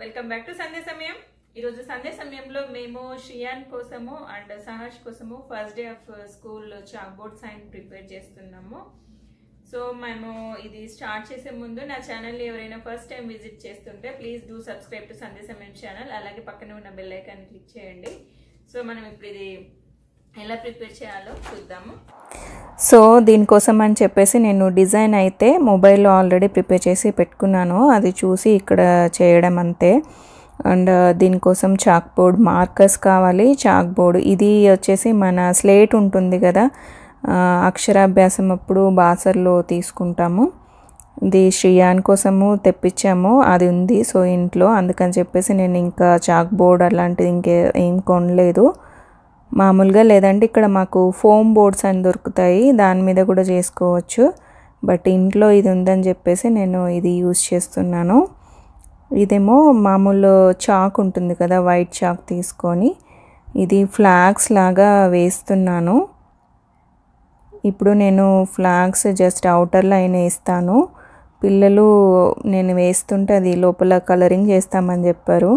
Welcome back to సందే సమయం ఈరోజు సందే సమయంలో మేము షియాన్ కోసము అండ్ సహాష్ కోసము first day of school chalk board sign prepare చేస్తున్నాము. సో మేము ఇది స్టార్ట్ చేసే ముందు నా ఛానల్ని ఎవరైనా ఫస్ట్ టైం విజిట్ చేస్తుంటే ప్లీజ్ డూ సబ్స్క్రైబ్ టు సందే సమయం ఛానల్ అలాగే పక్కనే ఉన్న బెల్ ఐకాన్ క్లిక్ చేయండి. సో మనం ఇప్పుడు ఇది ఎలా ప్రిపేర్ చేయాలో చూద్దాము. సో దీనికోసం అని చెప్పేసి నేను డిజైన్ అయితే మొబైల్లో ఆల్రెడీ ప్రిపేర్ చేసి పెట్టుకున్నాను. అది చూసి ఇక్కడ చేయడం అంతే. అండ్ దీనికోసం చాక్ బోర్డ్ మార్కర్స్ కావాలి. చాక్ బోర్డ్ ఇది వచ్చేసి మన స్లేట్ ఉంటుంది కదా అక్షరాభ్యాసం అప్పుడు బాసర్లో తీసుకుంటాము. ఇది శ్రీయాన్ కోసము తెప్పించాము. అది ఉంది సో ఇంట్లో. అందుకని చెప్పేసి నేను ఇంకా చాక్ బోర్డ్ అలాంటిది ఇంకే ఏం కొనలేదు. మామూలుగా లేదంటే ఇక్కడ మాకు ఫోమ్ బోర్డ్స్ అని దొరుకుతాయి. దాని మీద కూడా చేసుకోవచ్చు. బట్ ఇంట్లో ఇది ఉందని చెప్పేసి నేను ఇది యూజ్ చేస్తున్నాను. ఇదేమో మామూలు చాక్ ఉంటుంది కదా వైట్ చాక్ తీసుకొని ఇది ఫ్లాగ్స్ లాగా వేస్తున్నాను. ఇప్పుడు నేను ఫ్లాగ్స్ జస్ట్ అవుటర్ లైన్ వేస్తాను. పిల్లలు నేను వేస్తుంటే అది లోపల కలరింగ్ చేస్తామని చెప్పారు.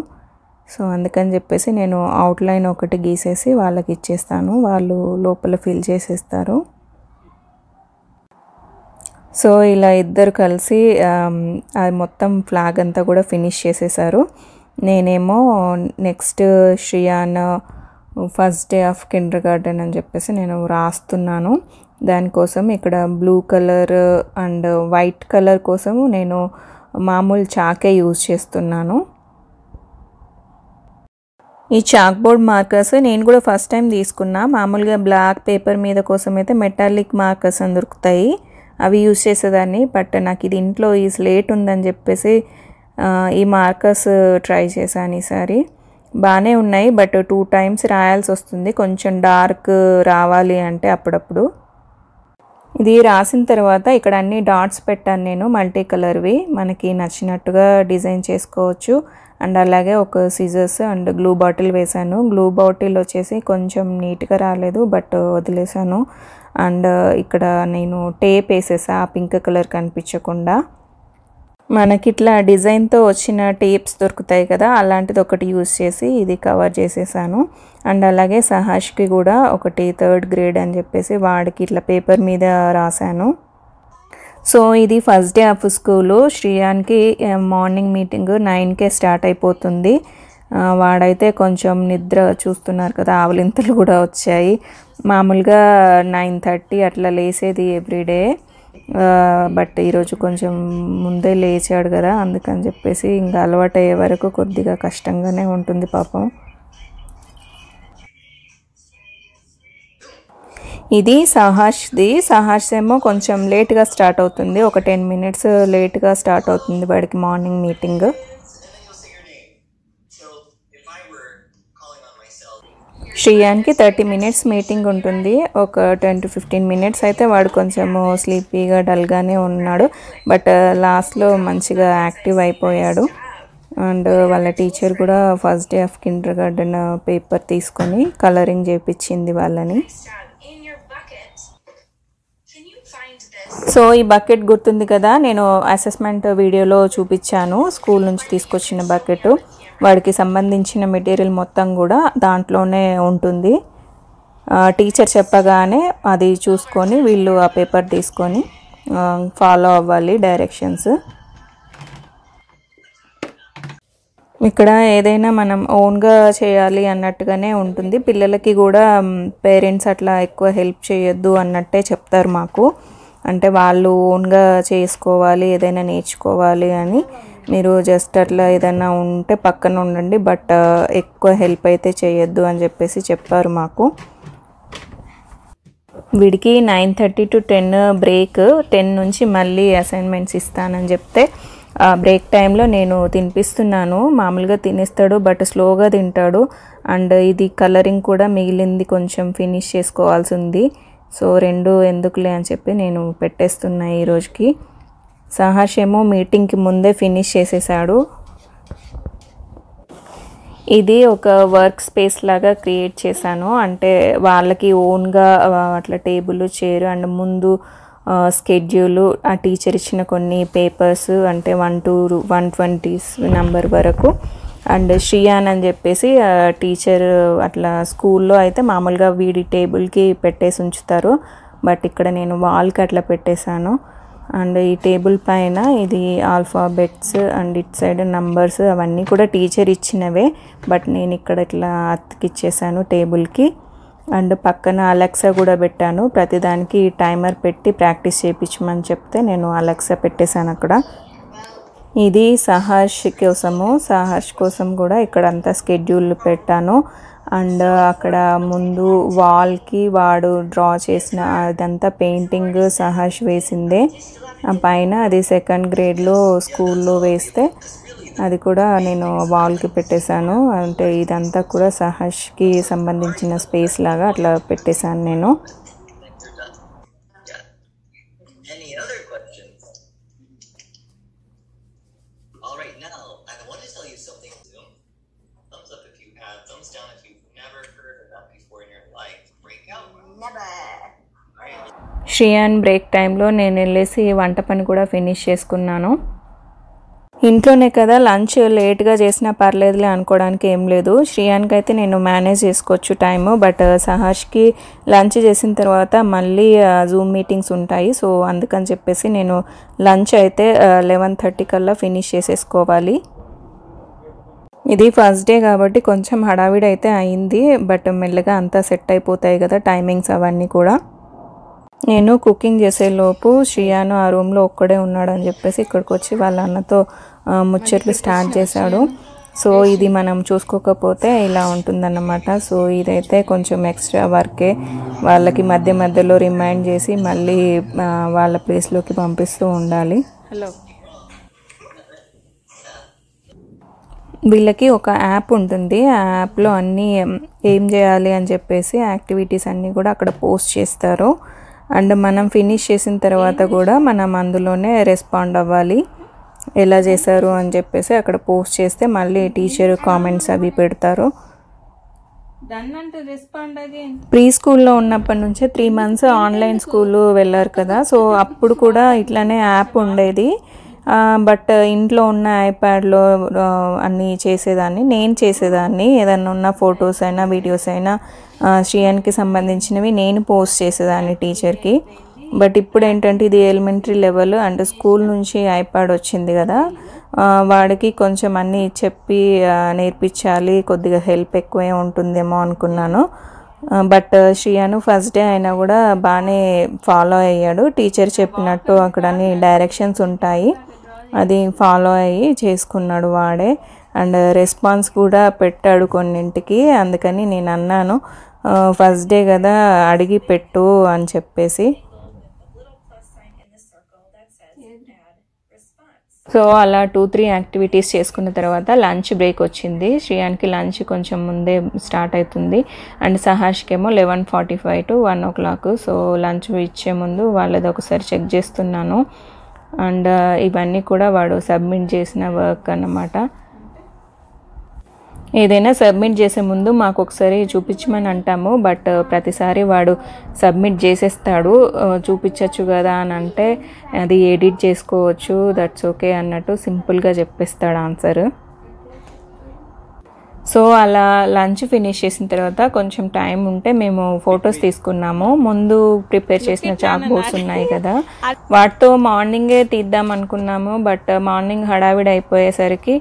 సో అందుకని చెప్పేసి నేను అవుట్లైన్ ఒకటి గీసేసి వాళ్ళకి ఇచ్చేస్తాను. వాళ్ళు లోపల ఫిల్ చేసేస్తారు. సో ఇలా ఇద్దరు కలిసి అది మొత్తం ఫ్లాగ్ అంతా కూడా ఫినిష్ చేసేసారు. నేనేమో next Shriyan first day of kindergarten అని చెప్పేసి నేను రాస్తున్నాను. దానికోసం ఇక్కడ blue colour and white colour కోసం నేను మామూలు చాకే యూజ్ చేస్తున్నాను. ఈ చాక్ బోర్డ్ మార్కర్స్ నేను కూడా ఫస్ట్ టైం తీసుకున్నా. మామూలుగా బ్లాక్ పేపర్ మీద కోసం అయితే మెటాలిక్ మార్కర్స్ అని దొరుకుతాయి. అవి యూజ్ చేసేదాన్ని బట్ నాకు ఇది ఇంట్లో ఈ స్లేట్ ఉందని చెప్పేసి ఈ మార్కర్స్ ట్రై చేశాను ఈసారి. బాగానే ఉన్నాయి బట్ టూ టైమ్స్ రాయాల్సి వస్తుంది. కొంచెం డార్క్ రావాలి అంటే అప్పుడప్పుడు. ఇది రాసిన తర్వాత ఇక్కడ అన్ని డాట్స్ పెట్టాను నేను మల్టీ కలర్వి మనకి నచ్చినట్టుగా డిజైన్ చేసుకోవచ్చు. అండ్ అలాగే ఒక సీజర్స్ అండ్ గ్లూ బాటిల్ వేశాను. గ్లూ బాటిల్ వచ్చేసి కొంచెం నీట్గా రాలేదు బట్ వదిలేసాను అండ్ ఇక్కడ నేను టేప్ వేసేసా ఆ పింక్ కలర్ కనిపించకుండా. మనకి ఇట్లా డిజైన్తో వచ్చిన టేప్స్ దొరుకుతాయి కదా అలాంటిది ఒకటి యూజ్ చేసి ఇది కవర్ చేసేసాను. అండ్ అలాగే సహాష్కి కూడా ఒకటి థర్డ్ గ్రేడ్ అని చెప్పేసి వాడికి ఇట్లా పేపర్ మీద రాశాను. సో ఇది ఫస్ట్ డే ఆఫ్ స్కూలు. శ్రీయాన్కి మార్నింగ్ మీటింగ్ నైన్కే స్టార్ట్ అయిపోతుంది. వాడైతే కొంచెం నిద్ర చూస్తున్నారు కదా ఆవలింతలు కూడా వచ్చాయి. మామూలుగా నైన్ థర్టీ అట్లా లేసేది ఎవ్రీడే బట్ ఈరోజు కొంచెం ముందే లేచాడు కదా అందుకని చెప్పేసి ఇంకా అలవాటు అయ్యే వరకు కొద్దిగా కష్టంగానే ఉంటుంది పాపం. ఇది సహాష్ది సహాష్ ఏమో కొంచెం లేట్గా స్టార్ట్ అవుతుంది. ఒక టెన్ మినిట్స్ లేట్గా స్టార్ట్ అవుతుంది వాడికి మార్నింగ్ మీటింగ్. శ్రీయాన్కి థర్టీ మినిట్స్ మీటింగ్ ఉంటుంది. ఒక టెన్ టు ఫిఫ్టీన్ మినిట్స్ అయితే వాడు కొంచెము స్లీపీగా డల్గానే ఉన్నాడు. బట్ లాస్ట్లో మంచిగా యాక్టివ్ అయిపోయాడు. అండ్ వాళ్ళ టీచర్ కూడా first day of kindergarten paper తీసుకొని కలరింగ్ చేపించింది వాళ్ళని. సో ఈ బకెట్ గుర్తుంది కదా నేను అసెస్మెంట్ వీడియోలో చూపించాను. స్కూల్ నుంచి తీసుకొచ్చిన బకెట్ వాడికి సంబంధించిన మెటీరియల్ మొత్తం కూడా దాంట్లోనే ఉంటుంది. టీచర్ చెప్పగానే అది చూసుకొని వీళ్ళు ఆ పేపర్ తీసుకొని ఫాలో అవ్వాలి డైరెక్షన్స్ ఇక్కడ ఏదైనా మనం ఓన్గా చేయాలి అన్నట్టుగానే ఉంటుంది. పిల్లలకి కూడా పేరెంట్స్ అట్లా ఎక్కువ హెల్ప్ చేయొద్దు అన్నట్టే చెప్తారు మాకు. అంటే వాళ్ళు ఓన్గా చేసుకోవాలి ఏదైనా నేర్చుకోవాలి అని మీరు జస్ట్ అట్లా ఏదైనా ఉంటే పక్కన ఉండండి. బట్ ఎక్కువ హెల్ప్ అయితే చేయొద్దు అని చెప్పేసి చెప్పారు మాకు. వీడికి nine thirty to ten break ten నుంచి మళ్ళీ అసైన్మెంట్స్ ఇస్తానని చెప్తే ఆ బ్రేక్ టైంలో నేను తినిపిస్తున్నాను. మామూలుగా తినేస్తాడు బట్ స్లోగా తింటాడు. అండ్ ఇది కలరింగ్ కూడా మిగిలింది కొంచెం ఫినిష్ చేసుకోవాల్సి ఉంది. సో రెండు ఎందుకులే అని చెప్పి నేను పెట్టేస్తున్నా ఈ రోజుకి. ఏమో మీటింగ్కి ముందే ఫినిష్ చేసేసాడు. ఇది ఒక వర్క్ స్పేస్ లాగా క్రియేట్ చేశాను. అంటే వాళ్ళకి ఓన్గా అట్లా టేబుల్ చైర్ అండ్ ముందు స్కెడ్యూల్ ఆ టీచర్ ఇచ్చిన కొన్ని పేపర్స్ అంటే one two one twenties number వరకు. అండ్ షియాన్ అని చెప్పేసి టీచర్ అట్లా స్కూల్లో అయితే మామూలుగా వీడి టేబుల్కి పెట్టేసి ఉంచుతారు. బట్ ఇక్కడ నేను వాల్కి అట్లా పెట్టేశాను. అండ్ ఈ టేబుల్ పైన ఇది alphabets and it side numbers అవన్నీ కూడా టీచర్ ఇచ్చినవే. బట్ నేను ఇక్కడ ఇట్లా అతికిచ్చేసాను టేబుల్కి. అండ్ పక్కన అలెక్సా కూడా పెట్టాను. ప్రతిదానికి టైమర్ పెట్టి ప్రాక్టీస్ చేయించమని చెప్తే నేను అలెక్సా పెట్టేశాను అక్కడ. ఇది సహర్ష్ కోసము సహర్ష్ కోసం కూడా ఇక్కడ అంతా స్కెడ్యూల్ పెట్టాను. అండ్ అక్కడ ముందు వాల్కి వాడు డ్రా చేసిన అదంతా పెయింటింగ్ సహర్ష్ వేసిందే. పైన అది సెకండ్ గ్రేడ్లో స్కూల్లో వేస్తే అది కూడా నేను వాల్కి పెట్టేశాను. అంటే ఇదంతా కూడా సహర్ష్కి సంబంధించిన స్పేస్ లాగా అట్లా పెట్టేశాను నేను. శ్రీయాన్ బ్రేక్ టైంలో నేను వెళ్ళేసి వంట పని కూడా ఫినిష్ చేసుకున్నాను. ఇంట్లోనే కదా లంచ్ లేట్గా చేసినా పర్లేదులే అనుకోవడానికి ఏం లేదు. శ్రియాన్కి అయితే నేను మేనేజ్ చేసుకోవచ్చు టైము బట్ సహాష్కి లంచ్ చేసిన తర్వాత మళ్ళీ జూమ్ మీటింగ్స్ ఉంటాయి. సో అందుకని చెప్పేసి నేను లంచ్ అయితే లెవెన్ థర్టీ కల్లా ఫినిష్ చేసేసుకోవాలి. ఇది ఫస్ట్ డే కాబట్టి కొంచెం హడావిడి అయితే అయింది బట్ మెల్లగా అంతా సెట్ అయిపోతాయి కదా టైమింగ్స్ అవన్నీ కూడా. నేను కుకింగ్ చేసేలోపు శ్రియాను ఆ రూమ్లో ఒక్కడే ఉన్నాడు అని చెప్పేసి ఇక్కడికి వచ్చి వాళ్ళ అన్నతో ముచ్చట్లు స్టార్ట్ చేశాడు. సో ఇది మనం చూసుకోకపోతే ఇలా ఉంటుందన్నమాట. సో ఇదైతే కొంచెం ఎక్స్ట్రా వర్కే. వాళ్ళకి మధ్య మధ్యలో రిమైండ్ చేసి మళ్ళీ వాళ్ళ ప్లేస్లోకి పంపిస్తూ ఉండాలి. హలో. వీళ్ళకి ఒక యాప్ ఉంటుంది. ఆ యాప్లో అన్నీ ఏం చేయాలి అని చెప్పేసి యాక్టివిటీస్ అన్నీ కూడా అక్కడ పోస్ట్ చేస్తారు. అండ్ మనం ఫినిష్ చేసిన తర్వాత కూడా మనం అందులోనే రెస్పాండ్ అవ్వాలి. ఎలా చేశారు అని చెప్పేసి అక్కడ పోస్ట్ చేస్తే మళ్ళీ టీచర్ కామెంట్స్ అవి పెడతారు. ప్రీ స్కూల్లో ఉన్నప్పటి నుంచే త్రీ మంత్స్ ఆన్లైన్ స్కూల్ వెళ్ళారు కదా. సో అప్పుడు కూడా ఇట్లానే యాప్ ఉండేది. బట్ uh, ఇంట్లో ఉన్న ఐప్యాడ్లో అన్నీ చేసేదాన్ని. నేను చేసేదాన్ని. ఏదన్నా ఉన్న ఫొటోస్ అయినా వీడియోస్ అయినా ఆ, శ్రీయాన్కి సంబంధించినవి నేను పోస్ట్ చేసేదాన్ని టీచర్కి బట్ ఇప్పుడు ఏంటంటే ఇది ఎలిమెంటరీ లెవెల్ అండ్ స్కూల్ నుంచి ఐప్యాడ్ వచ్చింది కదా. వాడికి కొంచెం అన్నీ చెప్పి నేర్పించాలి. కొద్దిగా హెల్ప్ ఎక్కువే ఉంటుందేమో అనుకున్నాను. But uh, Shriyan first day అయినా కూడా బాగానే ఫాలో అయ్యాడు. టీచర్ చెప్పినట్టు అక్కడ అన్ని డైరెక్షన్స్ ఉంటాయి. అది ఫాలో అయ్యి చేసుకున్నాడు వాడే. అండ్ రెస్పాన్స్ కూడా పెట్టాడు కొన్నింటికి. అందుకని నేను అన్నాను ఫస్ట్ డే కదా అడిగి పెట్టు అని చెప్పేసి. సో అలా టూ త్రీ యాక్టివిటీస్ చేసుకున్న తర్వాత లంచ్ బ్రేక్ వచ్చింది. శ్రీయాన్కి లంచ్ కొంచెం ముందే స్టార్ట్ అవుతుంది. And సహాష్కేమో eleven forty five to one o'clock so lunch ఇచ్చే ముందు వాళ్ళది ఒకసారి చెక్ చేస్తున్నాను. అండ్ ఇవన్నీ కూడా వాడు సబ్మిట్ చేసిన వర్క్ అన్నమాట. ఏదైనా సబ్మిట్ చేసే ముందు మాకు ఒకసారి చూపించమని అంటాము బట్ ప్రతిసారి వాడు సబ్మిట్ చేసేస్తాడు చూపించవచ్చు చూపించచ్చు కదా అని అంటే అది ఎడిట్ చేసుకోవచ్చు దట్స్ ఓకే అన్నట్టు సింపుల్గా చెప్పేస్తాడు ఆన్సర్. సో అలా లంచ్ ఫినిష్ చేసిన తర్వాత కొంచెం టైం ఉంటే మేము ఫొటోస్ తీసుకున్నాము. ముందు ప్రిపేర్ చేసిన చాక్ బోర్డ్స్ ఉన్నాయి కదా. వాటితో మార్నింగే తీద్దాం అనుకున్నాము బట్ మార్నింగ్ హడావిడి అయిపోయేసరికి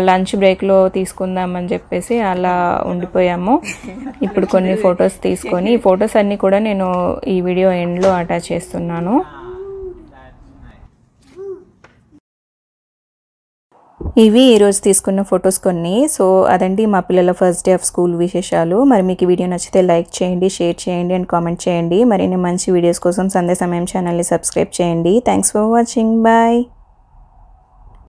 లంచ్ బ్రేక్లో తీసుకుందామని చెప్పేసి అలా ఉండిపోయాము. ఇప్పుడు కొన్ని ఫొటోస్ తీసుకొని ఈ ఫొటోస్ అన్నీ కూడా నేను ఈ వీడియో ఎండ్లో అటాచ్ చేస్తున్నాను. ఇవి ఈరోజు తీసుకున్న ఫొటోస్ కొన్ని. సో అదండి మా పిల్లల ఫస్ట్ డే ఆఫ్ స్కూల్ విశేషాలు. మరి మీకు వీడియో నచ్చితే లైక్ చేయండి షేర్ చేయండి అండ్ కామెంట్ చేయండి. మరిన్ని మంచి వీడియోస్ కోసం సందే సమయం ఛానల్ని సబ్స్క్రైబ్ చేయండి. Thanks for watching. బాయ్.